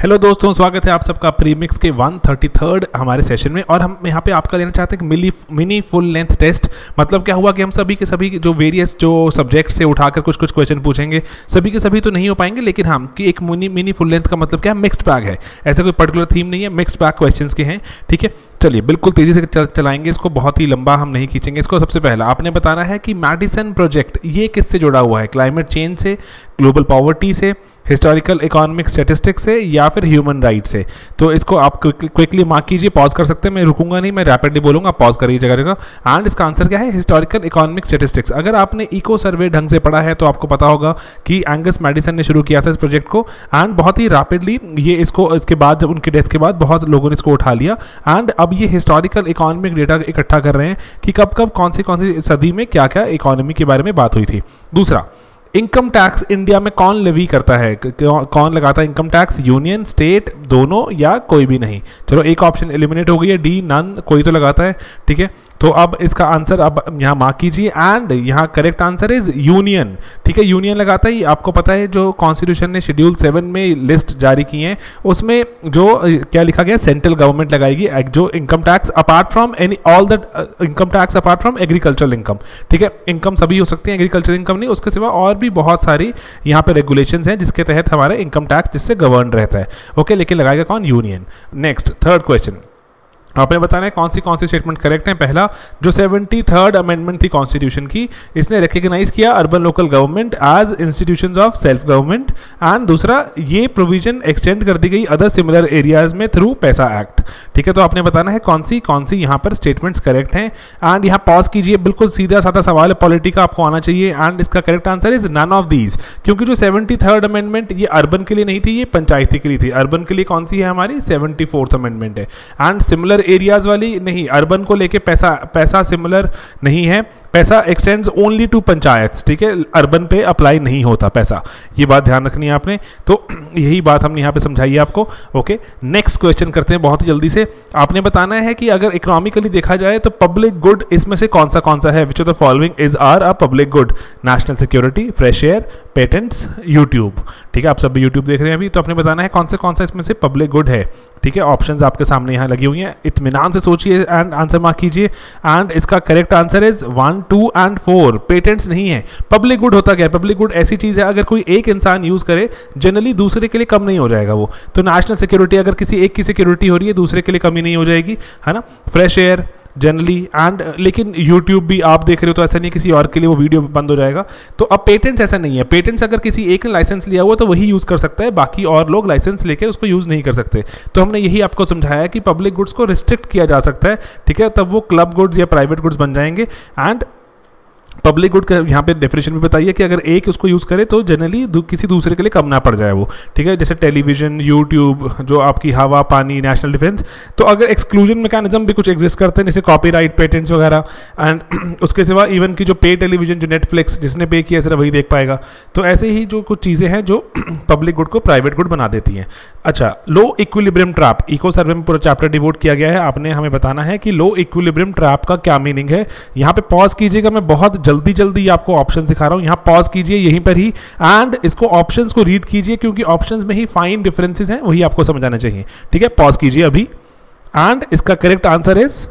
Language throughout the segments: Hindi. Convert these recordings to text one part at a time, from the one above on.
हेलो दोस्तों स्वागत है आप सबका प्रीमिक्स के 133rd हमारे सेशन में। और हम यहाँ पे आपका लेना चाहते हैं मिली मिनी फुल लेंथ टेस्ट मतलब क्या हुआ कि हम सभी के सभी जो वेरियस जो सब्जेक्ट से उठाकर कुछ कुछ क्वेश्चन पूछेंगे सभी के सभी तो नहीं हो पाएँगे लेकिन हम कि एक मिनी मिनी फुल लेंथ का मतलब क्या है मिक्सड बैग है। ऐसा कोई पर्टिकुलर थीम नहीं है मिक्सड बैग क्वेश्चन के हैं ठीक है? चलिए बिल्कुल तेज़ी से चल, चलाएँगे इसको बहुत ही लंबा हम नहीं खींचेंगे इसको। सबसे पहला आपने बताना है कि मेडिसन प्रोजेक्ट ये किससे जुड़ा हुआ है? क्लाइमेट चेंज से ग्लोबल पॉवर्टी से हिस्टोरिकल इकोनॉमिक स्टेटिस्टिक्स से या फिर ह्यूमन राइट से। तो इसको आप क्विकली मार्क कीजिए पॉज कर सकते हैं। मैं रुकूँगा नहीं, मैं रैपिडली बोलूँगा पॉज करिए जगह जगह। एंड इसका आंसर क्या है? हिस्टोरिकल इकोनॉमिक स्टेटिस्टिक्स अगर आपने इको सर्वे ढंग से पढ़ा है तो आपको पता होगा कि एंगस मेडिसन ने शुरू किया था इस प्रोजेक्ट को। एंड बहुत ही रैपिडली ये इसको, इसके बाद जब उनकी डेथ के बाद बहुत लोगों ने इसको उठा लिया। एंड अब ये हिस्टोरिकल इकोनॉमिक डेटा इकट्ठा कर रहे हैं कि कब कब, कौन सी कौन सी सदी में क्या क्या इकोनॉमी के बारे में बात हुई थी। दूसरा इनकम टैक्स इंडिया में कौन लेवी करता है? कौन लगाता है इनकम टैक्स यूनियन स्टेट दोनों या कोई भी नहीं? चलो, एक ऑप्शन एलिमिनेट हो गई है डी नन कोई तो लगाता है, ठीक है? तो अब इसका आंसर अब यहाँ मार्क कीजिए एंड यहाँ करेक्ट आंसर इज़ यूनियन ठीक है? यूनियन लगाता है आपको पता है, जो कॉन्स्टिट्यूशन ने शेड्यूल सेवन में लिस्ट जारी की है, उसमें जो, क्या लिखा गया? सेंट्रल गवर्नमेंट लगाएगी जो income tax apart from any all the income tax apart from agricultural income ठीक है? इनकम सभी हो सकती है एग्रीकल्चर इनकम नहीं, उसके सिवा और भी बहुत सारी यहाँ पे रेगुलेशन हैं जिसके तहत हमारे इनकम टैक्स जिससे गवर्न रहता है। ओके लेकिन लगाएगा कौन? यूनियन नेक्स्ट थर्ड क्वेश्चन आपने बताना है कौन सी कौन सी स्टेटमेंट करेक्ट है। पहला, जो सेवेंटी थर्ड अमेंडमेंट थी कॉन्स्टिट्यूशन की, इसने रिकग्नाइज किया urban local government as institution of self government and दूसरा, ये प्रोविज़न एक्सटेंड कर दी गई अदर सिमिलर एरियाज़ में थ्रू पैसा एक्ट ठीक है तो आपने बताना है कौन सी कौन सी यहाँ पर स्टेटमेंट्स करेक्ट हैं। एंड यहाँ पॉज कीजिए, बिल्कुल सीधा साधा सवाल है पॉलिटी का आपको आना चाहिए। एंड इसका correct answer is none of these क्योंकि जो सेवेंटी थर्ड अमेंडमेंट ये अर्बन के लिए नहीं थी, ये पंचायती के लिए थी। अर्बन के लिए कौन सी है हमारी? सेवेंटी फोर्थ अमेंडमेंट है। एंड सिमिलर सिमिलर एरियाज़ वाली नहीं अर्बन को लेके पैसा पैसा सिमिलर नहीं है। पैसा एक्सटेंड्स ओनली टू पंचायत ठीक है? अर्बन पे अप्लाई नहीं होता पैसा। ये बात ध्यान रखनी है आपने। तो यही बात हमने यहाँ पे समझाई है आपको। ओके नेक्स्ट क्वेश्चन करते हैं बहुत ही जल्दी से। आपने बताना है कि अगर इकोनॉमिकली देखा जाए तो पब्लिक गुड इसमें से कौन सा कौन सा है? Which of the following is are a public good national security fresh air patents YouTube ठीक है, आप सब यूट्यूब देख रहे हैं अभी। तो आपने बताना है कौन से कौन सा इसमें से पब्लिक गुड है? ठीक है ऑप्शन आपके सामने यहाँ लगी हुई हैं। इतमान से सोचिए एंड आंसर मार्क कीजिए। एंड इसका correct answer is one two and four patents नहीं है। पब्लिक गुड होता क्या है? पब्लिक गुड ऐसी चीज़ है, अगर कोई एक इंसान यूज़ करे जनरली दूसरे के लिए कम नहीं हो जाएगा वो। तो नेशनल सिक्योरिटी अगर किसी एक की सिक्योरिटी हो रही है, दूसरे के लिए कमी नहीं हो जाएगी, है ना? फ्रेश एयर जनरली एंड लेकिन यूट्यूब भी आप देख रहे हो तो ऐसा नहीं किसी और के लिए वो वीडियो बंद हो जाएगा। तो अब पेटेंट्स ऐसा नहीं है। पेटेंट्स अगर किसी एक ने लाइसेंस लिया हुआ तो वही यूज़ कर सकता है। बाकी और लोग लाइसेंस लेकर उसको यूज़ नहीं कर सकते। तो हमने यही आपको समझाया कि पब्लिक गुड्स को रिस्ट्रिक्ट किया जा सकता है। ठीक है? तब वो क्लब गुड्स या प्राइवेट गुड्स बन जाएँगे। एंड पब्लिक गुड का यहाँ पे डेफिनेशन भी बताइए कि अगर एक उसको यूज़ करे तो जनरली किसी दूसरे के लिए कम ना पड़ जाए वो। ठीक है? जैसे टेलीविज़न यूट्यूब जो आपकी हवा, पानी नेशनल डिफेंस तो अगर एक्सक्लूजन मैकेनिज्म भी कुछ एग्जिस्ट करते हैं, जैसे कॉपीराइट पेटेंट्स वगैरह एंड उसके सिवा इवन की जो पे टेलीविज़न जो नेटफ्लिक्स जिसने पे किया, सिर्फ़ वही देख पाएगा। तो ऐसे ही जो कुछ चीज़ें हैं जो पब्लिक गुड को प्राइवेट गुड बना देती हैं। अच्छा low equilibrium trap eco survey में पूरा चैप्टर डिवोट किया गया है। आपने हमें बताना है कि लो इक्विलिब्रियम ट्रैप का क्या मीनिंग है। यहाँ पे पॉज कीजिएगा, मैं बहुत जल्दी जल्दी आपको ऑप्शन दिखा रहा हूँ। यहाँ पॉज कीजिए, यहीं पर ही। एंड इसको ऑप्शन को रीड कीजिए, क्योंकि ऑप्शन में ही फाइन डिफरेंसेस हैं, वही आपको समझ आना चाहिए। ठीक है पॉज कीजिए अभी। एंड इसका करेक्ट आंसर इज़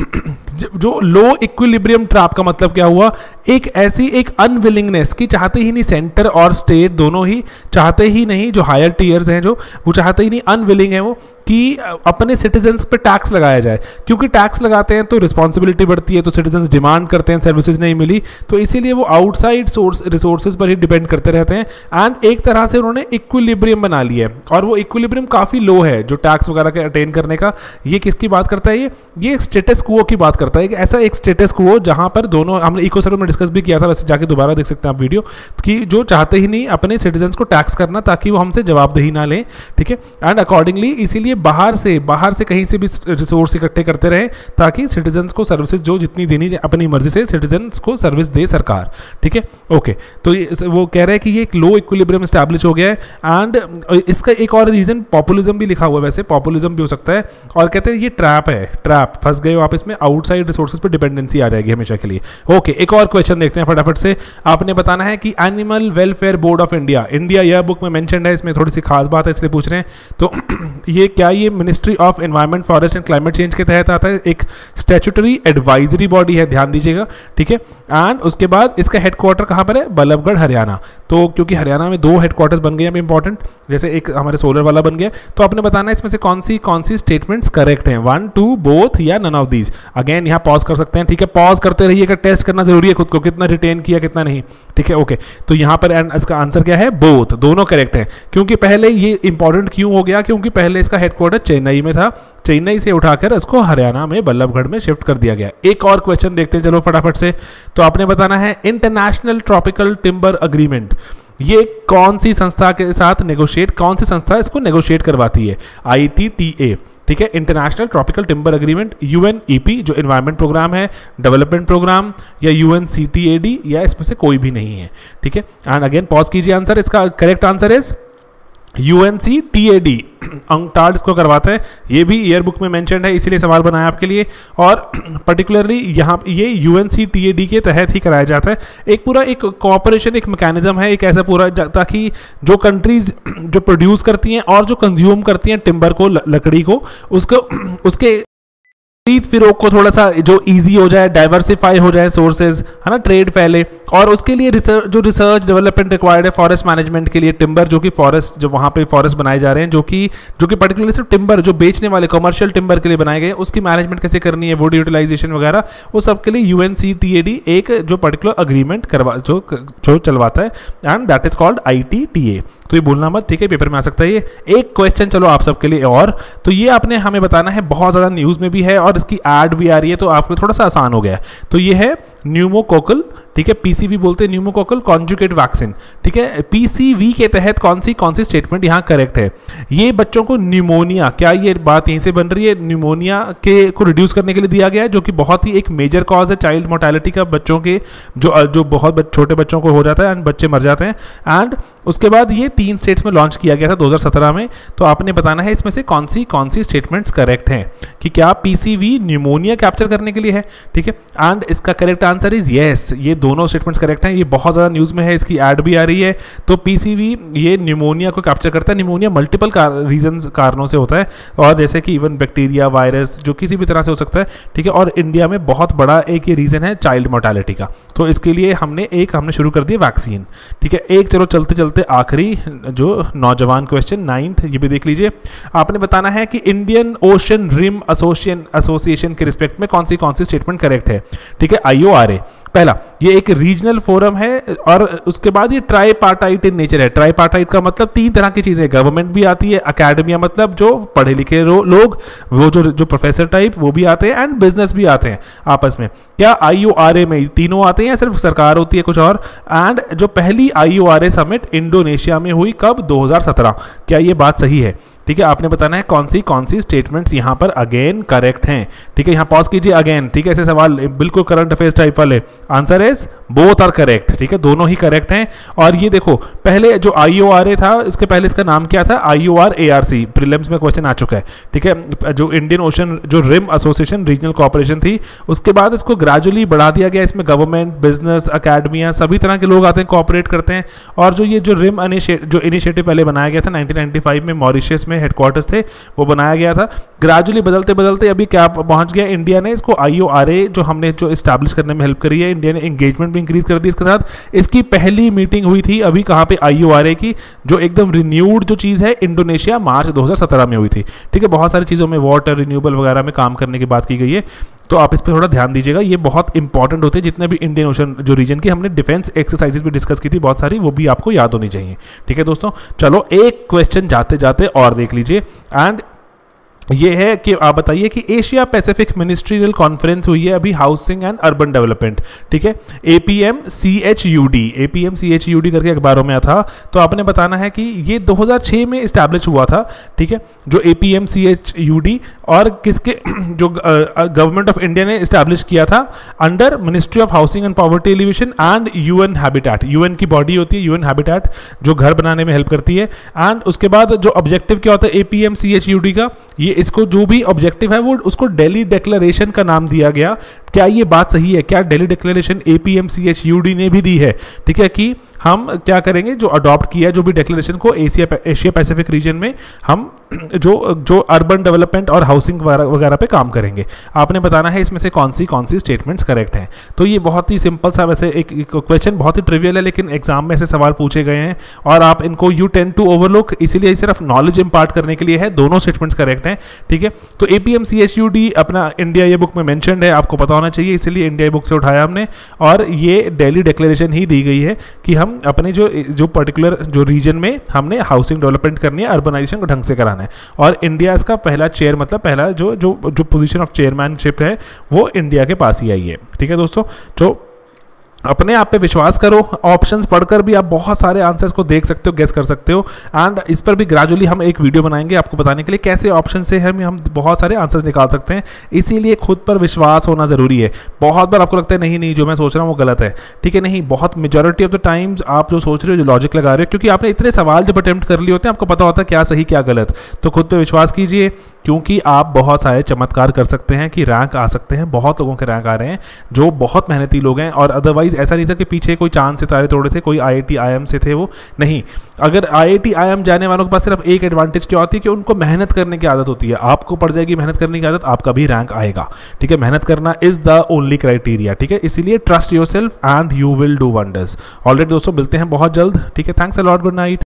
जो लो इक्विलिब्रियम ट्रैप का मतलब क्या हुआ? एक ऐसी एक अनविलिंगनेस की चाहते ही नहीं सेंटर और स्टेट दोनों ही, चाहते ही नहीं जो हायर टीयर्स हैं जो, वो चाहते ही नहीं अनविलिंग है वो कि अपने सिटीजन्स पे टैक्स लगाया जाए। क्योंकि टैक्स लगाते हैं तो रिस्पॉन्सिबिलिटी बढ़ती है तो सिटीजन्स डिमांड करते हैं सर्विसेज़ नहीं मिली तो इसीलिए वो आउटसाइड सोर्स रिसोर्सेज पर ही डिपेंड करते रहते हैं। एंड एक तरह से उन्होंने इक्विलिब्रियम बना लिया है। और वो इक्विलिब्रियम काफ़ी लो है, जो टैक्स वगैरह के अटेन करने का। ये किसकी बात करता है? ये ये स्टेटस कुओ की बात करता है कि ऐसा एक स्टेटस कुओ जहाँ पर दोनों, हमने इको सर्वे में डिस्कस भी किया था, वैसे जाके दोबारा देख सकते हैं आप वीडियो कि जो चाहते ही नहीं अपने सिटीजन्स को टैक्स करना ताकि वो हमसे जवाबदेही ना लें, ठीक है? एंड अकॉर्डिंगली इसीलिए बाहर से बाहर से कहीं से भी रिसोर्स इकट्ठे करते रहें ताकि सिटीजन्स को सर्विसेज़ जो जितनी देनी अपनी मर्ज़ी से सिटीजन्स को सर्विस दे सरकार, ठीक है? ओके तो वो कह रहे हैं कि ये एक लो इक्विलिब्रियम स्टैब्लिश हो गया है एंड इसका एक और रीजन पॉपुलिज्म भी लिखा हुआ है वैसे पॉपुलिज्म भी हो सकता है और कहते हैं ये ट्रैप है ट्रैप फंस गए हो आप इसमें आउटसाइड आउटसाइड रिसोर्सेज पर डिपेंडेंसी आ जाएगी हमेशा के लिए। ओके एक और क्वेश्चन देखते हैं फटाफट से। आपने बताना है कि animal welfare board of India India यह बुक में मैंशन है, इसमें थोड़ी सी खास बात है, इसलिए पूछ रहे हैं। तो ये क्या ये ministry of environment forest and climate change के तहत आता है? एक स्टेचुटरी एडवाइजरी बॉडी है, ध्यान दीजिएगा, ठीक है? एंड उसके बाद इसका हेडक्वार्टर कहाँ पर है? बल्लभगढ़, हरियाणा। तो क्योंकि हरियाणा में दो हेडक्वार्टर्स बन गए हैं इंपॉर्टेंट जैसे एक हमारे सोलर वाला बन गया। तो आपने बताना है इसमें से कौन सी कौन सी स्टेटमेंट्स करेक्ट हैं? वन टू बोथ या नन ऑफ़ दीज अगेन यहाँ पॉज कर सकते हैं, ठीक है? पॉज करते रहिएगा टेस्ट करना ज़रूरी है खुद को, कितना रिटेन किया, कितना नहीं, ठीक है? ओके तो यहाँ पर इसका आंसर क्या है? बोथ दोनों करेक्ट है. क्योंकि पहले ये इंपॉर्टेंट क्यों हो गया? क्योंकि पहले इसका हेडक्वार्टर चेन्नई में था। चेन्नई से उठाकर इसको हरियाणा में, बल्लभगढ़ में शिफ्ट कर दिया गया। एक और क्वेश्चन देखते हैं, चलो फटाफट से। तो आपने बताना है इंटरनेशनल ट्रॉपिकल टिम्बर अग्रीमेंट ये कौन सी संस्था के साथ नेगोशिएट कौन सी संस्था इसको नेगोशिएट करवाती है? आई टी टी ए ठीक है international tropical timber agreement U जो इन्वायरमेंट प्रोग्राम है डेवलपमेंट प्रोग्राम या U N C T A D या इसमें से कोई भी नहीं है, ठीक है? एंड अगेन पॉज कीजिए आंसर इसका correct answer is U N C T A D UNCTAD को करवाते हैं। ये भी ईयर बुक में मैंशन है, इसीलिए सवाल बनाया आपके लिए। और पर्टिकुलरली यहाँ ये U N C T A D के तहत ही कराया जाता है। एक पूरा एक कॉपरेशन एक मैकेनिज्म है, एक ऐसा पूरा ताकि जो कंट्रीज़ जो प्रोड्यूस करती हैं और जो कंज्यूम करती हैं टिम्बर को लकड़ी को, उसको, उसके फिरोग को थोड़ा सा जो इजी हो जाए डाइवर्सिफाई हो जाए सोर्सेज है ना ट्रेड फैले और उसके लिए रिसर्च जो रिसर्च डेवलपमेंट रिक्वायर्ड है फॉरेस्ट मैनेजमेंट के लिए टिम्बर जो कि फॉरेस्ट जो वहाँ पे फॉरेस्ट बनाए जा रहे हैं, जो कि जो कि पर्टिकुलरली सिर्फ़ टिम्बर जो बेचने वाले कमर्शियल टिम्बर के लिए बनाए गए, उसकी मैनेजमेंट कैसे करनी है वुड यूटिलाइजेशन वगैरह, वो सबके लिए यू एक जो पर्टिकुलर अग्रीमेंट करवा, जो जो चलवाता है and that is called ITTA तो ये बोलना मत, ठीक है पेपर में आ सकता है ये। एक क्वेश्चन चलो आप सबके लिए और तो ये आपने हमें बताना है, बहुत ज़्यादा न्यूज़ में भी है और इसकी एड भी आ रही है तो आपको थोड़ा सा आसान हो गया तो ये है न्यूमोकोकल ठीक है? पीसीवी बोलते हैं न्यूमोकोकल कॉन्जुकेट वैक्सीन ठीक है? पीसीवी के तहत कौन सी कौन सी स्टेटमेंट यहाँ करेक्ट है? ये बच्चों को न्यूमोनिया क्या ये बात यहीं से बन रही है? न्यूमोनिया के, को रिड्यूस करने के लिए दिया गया है, जो कि बहुत ही एक मेजर कॉज है चाइल्ड मोर्टेलिटी का बच्चों के, जो जो बहुत छोटे बच्चों को हो जाता है एंड बच्चे मर जाते हैं। एंड उसके बाद ये तीन स्टेट्स में लॉन्च किया गया था 2017 में। तो आपने बताना है इसमें से कौन सी कौन सी स्टेटमेंट्स करेक्ट हैं कि क्या पीसीवी न्यूमोनिया कैप्चर करने के लिए है, ठीक है? एंड इसका करेक्ट आंसर इज़ येस ये दोनों स्टेटमेंट्स करेक्ट हैं। ये बहुत ज़्यादा न्यूज़ में है, इसकी एड भी आ रही है। तो पीसीवी ये न्यूमोनिया को कैप्चर करता है। न्यूमोनिया मल्टीपल रीजन कारणों से होता है। और जैसे कि इवन बैक्टीरिया वायरस जो किसी भी तरह से हो सकता है, ठीक है? और इंडिया में बहुत बड़ा एक ये रीज़न है चाइल्ड मोर्टैलिटी का। तो इसके लिए हमने एक, हमने शुरू कर दिया वैक्सीन ठीक है? एक चलो चलते चलते आखिरी जो नौजवान क्वेश्चन नाइन्थ ये भी देख लीजिए। आपने बताना है कि इंडियन ओशन रिम एसोसिएशन के रिस्पेक्ट में कौन सी कौन सी स्टेटमेंट करेक्ट है, ठीक है? आईओ आर पहला, ये एक रीजनल फोरम है और उसके बाद ये ट्राई पार्टाइट इन नेचर है। ट्राई पार्टाइट का मतलब तीन तरह की चीज़ें गवर्नमेंट भी आती है अकेडमिया मतलब जो पढ़े लिखे लोग, वो जो जो प्रोफेसर टाइप वो भी आते हैं एंड बिज़नेस भी आते हैं आपस में। क्या आई में तीनों आते हैं या सिर्फ़ सरकार होती है कुछ और? एंड जो पहली आई समिट इंडोनेशिया में हुई कब? 2017 क्या ये बात सही है? ठीक है, आपने बताना है कौन सी कौन सी स्टेटमेंट्स यहाँ पर अगेन करेक्ट हैं। ठीक है, यहाँ पॉज कीजिए अगेन ठीक है, ऐसे सवाल, बिल्कुल करंट अफेयर्स टाइप वाले। Answer is both are correct ठीक है, दोनों ही करेक्ट हैं। और ये देखो, पहले जो आई ओ आर ए था, इसके पहले इसका नाम क्या था? I O R A R C prelims में क्वेश्चन आ चुका है। ठीक है, जो इंडियन ओशन जो रिम एसोसिएशन रीजनल कॉपरेशन थी, उसके बाद इसको ग्रेजुअली बढ़ा दिया गया। इसमें गवर्नमेंट बिज़नेस अकेडमिया सभी तरह के लोग आते हैं कॉपरेट करते हैं। और जो ये जो रिम जो इनिशिएटिव पहले बनाया गया था नाइनटीन में मॉरिशियस में में हेडक्वार्टर्स थे, वो बनाया गया था। ग्रेजुअली बदलते बदलते अभी क्या पहुँच गया? इंडिया ने इसको आई जो हमने जो इस्टेब्लिश करने में हेल्प करी है इंडिया ने इंगेजमेंट भी इंक्रीज कर दी इसके साथ। इसकी पहली मीटिंग हुई थी अभी कहाँ पे आई की, जो एकदम रिन्यूड जो चीज़ है इंडोनेशिया मार्च 2017 में हुई थी। ठीक है, बहुत सारी चीज़ों में वाटर रिन्यूबल वगैरह में काम करने की बात की गई है। तो आप इस पर थोड़ा ध्यान दीजिएगा। ये बहुत इंपॉर्टेंट होते हैं। जितने भी इंडियन ओशन जो रीजन की हमने डिफेंस एक्सरसाइजेज भी डिस्कस की थी, बहुत सारी, वो भी आपको याद होनी चाहिए। ठीक है दोस्तों? चलो, एक क्वेश्चन जाते जाते और देख लीजिए। एंड ये है कि आप बताइए कि एशिया पैसिफिक मिनिस्ट्रियल कॉन्फ्रेंस हुई है अभी हाउसिंग एंड अर्बन डेवलपमेंट ठीक है? APM C H U D APM C H U D करके अखबारों में था। तो आपने बताना है कि ये 2006 में इस्टेब्लिश हुआ था, ठीक है? जो APM C H U D और किसके जो गवर्नमेंट ऑफ़ इंडिया ने इस्टेब्लिश किया था under ministry of housing and poverty alleviation and UN habitat UN की बॉडी होती है यूएन हैबिटेट जो घर बनाने में हेल्प करती है। एंड उसके बाद जो ऑब्जेक्टिव क्या होता है APM C H U D का, ये इसको जो भी ऑब्जेक्टिव है वो उसको डेली डिक्लेरेशन का नाम दिया गया। क्या ये बात सही है? क्या डेली डिक्लेरेशन ए पी ने भी दी है? ठीक है कि हम क्या करेंगे? जो अडॉप्ट किया जो भी डिक्लेरेशन को एशिया एशिया पैसिफिक रीजन में हम जो जो अर्बन डेवलपमेंट और हाउसिंग वगैरह पे काम करेंगे। आपने बताना है इसमें से कौन सी कौन सी स्टेटमेंट्स करेक्ट हैं। तो ये बहुत ही सिंपल सा वैसे एक क्वेश्चन बहुत ही ट्रिवियल है, लेकिन एग्ज़ाम में ऐसे सवाल पूछे गए हैं और आप इनको यू टेन टू ओवरलुक इसीलिए सिर्फ़ नॉलेज इंपार्ट करने के लिए है, दोनों स्टेटमेंट्स करेक्ट हैं। ठीक है? तो ए अपना इंडिया ये बुक में मैंशन है, आपको पता होना चाहिए, इसीलिए इंडिया बुक से उठाया हमने। और ये डेली डिक्लेरेशन ही दी गई है कि हम अपने जो जो पर्टिकुलर जो रीजन में हमने हाउसिंग डेवलपमेंट करनी है अर्बनाइजेशन को ढंग से कराना है। और इंडिया इसका पहला चेयर मतलब पहला जो जो जो पोजीशन ऑफ़ चेयरमैनशिप है, वो इंडिया के पास ही आई है। ठीक है दोस्तों? तो अपने आप पे विश्वास करो ऑप्शंस पढ़कर भी आप बहुत सारे आंसर्स को देख सकते हो गेस कर सकते हो एंड इस पर भी ग्रेजुअली हम एक वीडियो बनाएँगे आपको बताने के लिए कैसे ऑप्शन से हम हम बहुत सारे आंसर्स निकाल सकते हैं। इसीलिए खुद पर विश्वास होना ज़रूरी है। बहुत बार आपको लगता है, नहीं नहीं, जो मैं सोच रहा हूँ वो गलत है। ठीक है, नहीं, बहुत मेजोरिटी ऑफ़ द टाइम्स आप जो सोच रहे हो, जो लॉजिक लगा रहे हो, क्योंकि आपने इतने सवाल जब अटैम्प्ट कर लिए होते हैं, आपको पता होता है क्या सही, क्या गलत। तो खुद पर विश्वास कीजिए, क्योंकि आप बहुत सारे चमत्कार कर सकते हैं कि रैंक आ सकते हैं, बहुत लोगों के रैंक आ रहे हैं, जो बहुत मेहनती लोग हैं, और अदरवाइज़ ऐसा नहीं था कि पीछे कोई चाँद सितारे तोड़े थे, कोई आई आई से थे वो नहीं। अगर आई आई जाने वालों के पास सिर्फ़ एक एडवांटेज क्या होती है कि उनको मेहनत करने की आदत होती है। आपको पड़ जाएगी मेहनत करने की आदत, आपका भी रैंक आएगा। ठीक है? मेहनत करना इज़ द ओनली क्राइटेरिया ठीक है? इसीलिए trust yourself and you will do wonders already दोस्तों, मिलते हैं बहुत जल्द। ठीक है? Thanks a lot good night